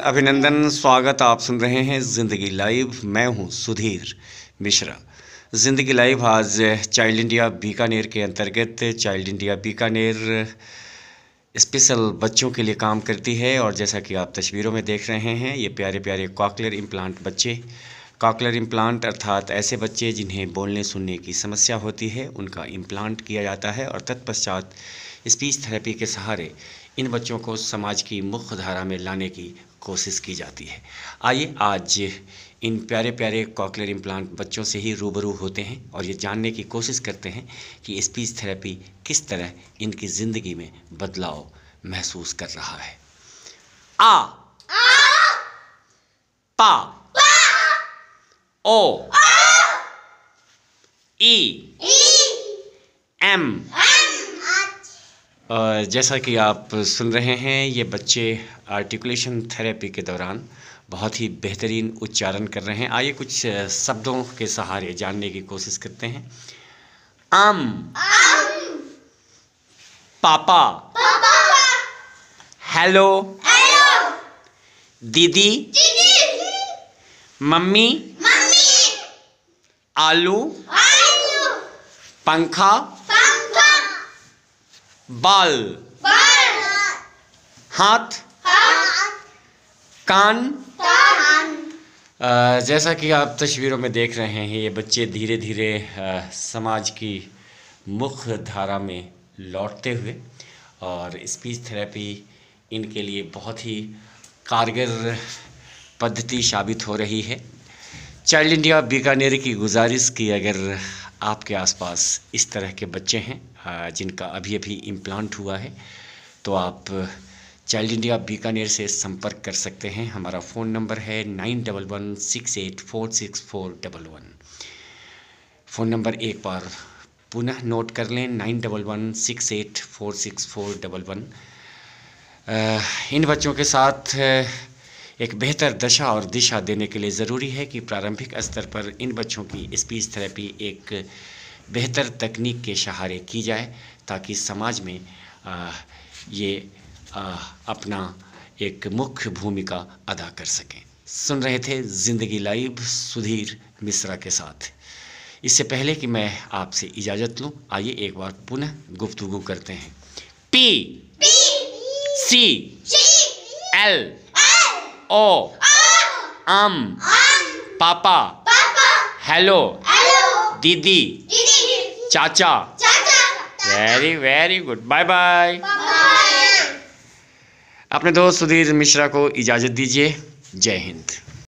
अभिनंदन, स्वागत आप सुन रहे हैं ज़िंदगी लाइव। मैं हूँ सुधीर मिश्रा। ज़िंदगी लाइव आज चाइल्ड इंडिया बीकानेर के अंतर्गत चाइल्ड इंडिया बीकानेर स्पेशल बच्चों के लिए काम करती है और जैसा कि आप तस्वीरों में देख रहे हैं, ये प्यारे प्यारे कॉकलर इम्प्लांट बच्चे कॉकलर इम्प्लांट अर्थात ऐसे बच्चे जिन्हें बोलने सुनने की समस्या होती है उनका इम्प्लांट किया जाता है और तत्पश्चात स्पीच थेरेपी के सहारे इन बच्चों को समाज की मुख्य धारा में लाने की कोशिश की जाती है। आइए आज इन प्यारे प्यारे कॉकलर इम्प्लांट बच्चों से ही रूबरू होते हैं और ये जानने की कोशिश करते हैं कि स्पीच थेरेपी किस तरह इनकी ज़िंदगी में बदलाव महसूस कर रहा है। आ, आ! पा, पा ओ ई एम जैसा कि आप सुन रहे हैं ये बच्चे आर्टिकुलेशन थेरेपी के दौरान बहुत ही बेहतरीन उच्चारण कर रहे हैं। आइए कुछ शब्दों के सहारे जानने की कोशिश करते हैं। आम पापा। हेलो। दीदी। मम्मी। आलू आलू। पंखा पंखा। बाल हाथ कान। जैसा कि आप तस्वीरों में देख रहे हैं ये बच्चे धीरे धीरे समाज की मुख्य धारा में लौटते हुए और स्पीच थेरेपी इनके लिए बहुत ही कारगर पद्धति साबित हो रही है। चाइल्ड इंडिया बीकानेर की गुजारिश की अगर आपके आसपास इस तरह के बच्चे हैं जिनका अभी अभी इम्प्लांट हुआ है तो आप चाइल्ड इंडिया बीकानेर से संपर्क कर सकते हैं। हमारा फ़ोन नंबर है nine double one six eight four six four double one. Phone number एक बार पुनः नोट कर लें, nine double one six eight four six four double one. इन बच्चों के साथ एक बेहतर दशा और दिशा देने के लिए ज़रूरी है कि प्रारंभिक स्तर पर इन बच्चों की स्पीच थेरेपी एक बेहतर तकनीक के सहारे की जाए ताकि समाज में आ, ये आ, अपना एक मुख्य भूमिका अदा कर सकें। सुन रहे थे ज़िंदगी लाइव सुधीर मिश्रा के साथ। इससे पहले कि मैं आपसे इजाज़त लूँ आइए एक बार पुनः गुफ्तगु करते हैं। पी सी एल ओ आम पापा हेलो दीदी चाचा very very good bye bye अपने दोस्त सुधीर मिश्रा को इजाज़त दीजिए। जय हिंद।